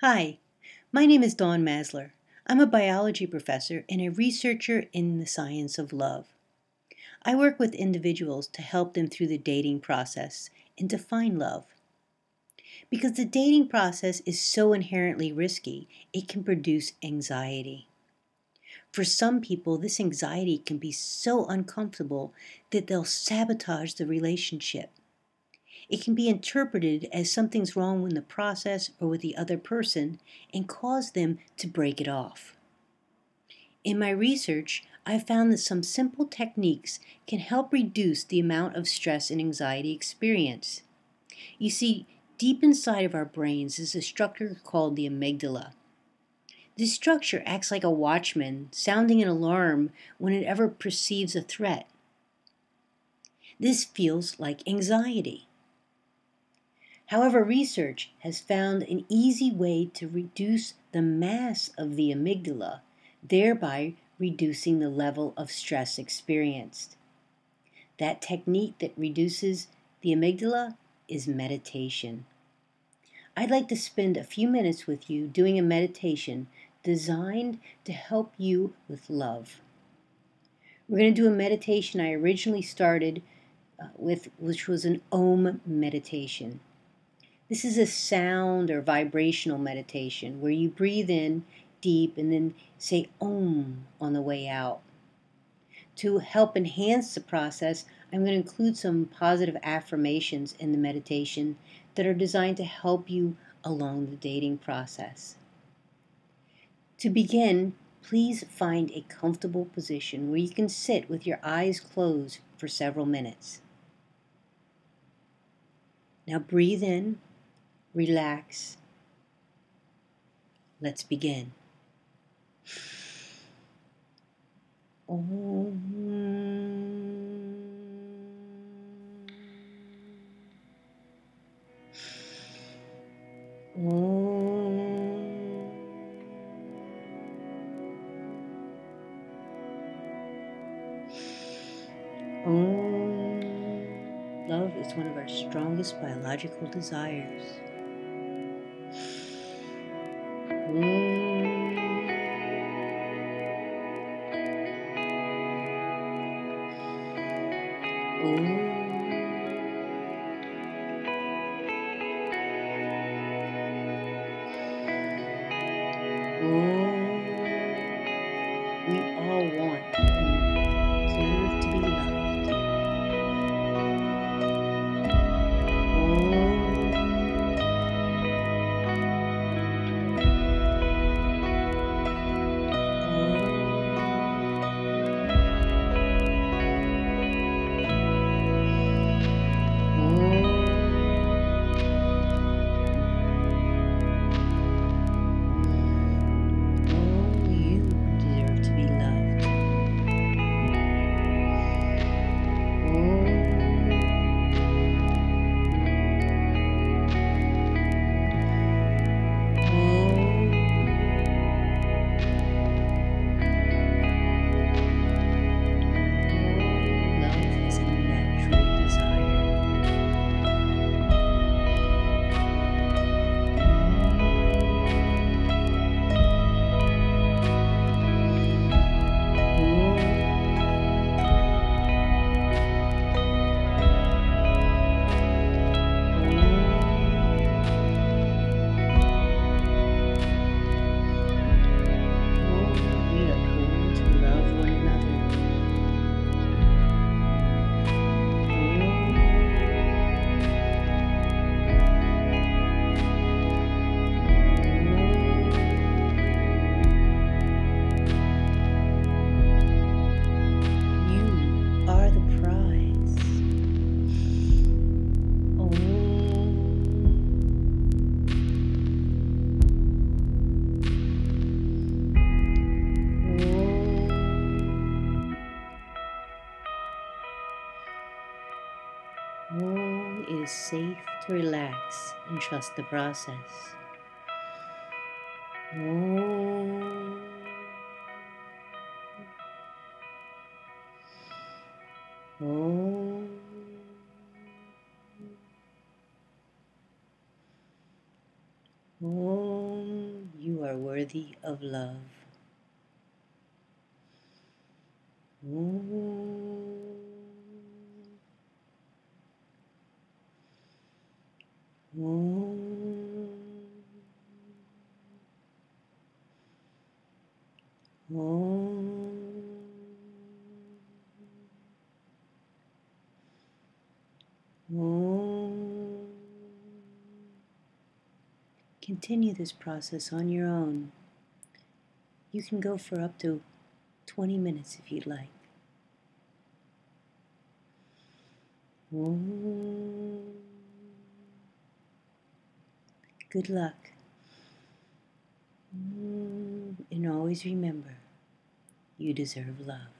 Hi, my name is Dawn Maslar. I'm a biology professor and a researcher in the science of love. I work with individuals to help them through the dating process and to find love. Because the dating process is so inherently risky, it can produce anxiety. For some people, this anxiety can be so uncomfortable that they'll sabotage the relationship. It can be interpreted as something's wrong with the process or with the other person and cause them to break it off. In my research, I've found that some simple techniques can help reduce the amount of stress and anxiety experienced. You see, deep inside of our brains is a structure called the amygdala. This structure acts like a watchman, sounding an alarm when it ever perceives a threat. This feels like anxiety. However, research has found an easy way to reduce the mass of the amygdala, thereby reducing the level of stress experienced. That technique that reduces the amygdala is meditation. I'd like to spend a few minutes with you doing a meditation designed to help you with love. We're going to do a meditation I originally started uh, with, which was an Om meditation. This is a sound or vibrational meditation where you breathe in deep and then say Om on the way out. To help enhance the process, I'm going to include some positive affirmations in the meditation that are designed to help you along the dating process. To begin, please find a comfortable position where you can sit with your eyes closed for several minutes. Now breathe in relax. Let's begin. Om. Love is one of our strongest biological desires. We it is safe to relax and trust the process. Oh. Oh. Oh. worthy of love. Om. Om. Om. Om. Continue this process on your own. You can go for up to 20 minutes if you'd like. Om. Good luck. Om. And always remember, you deserve love.